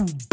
Mm.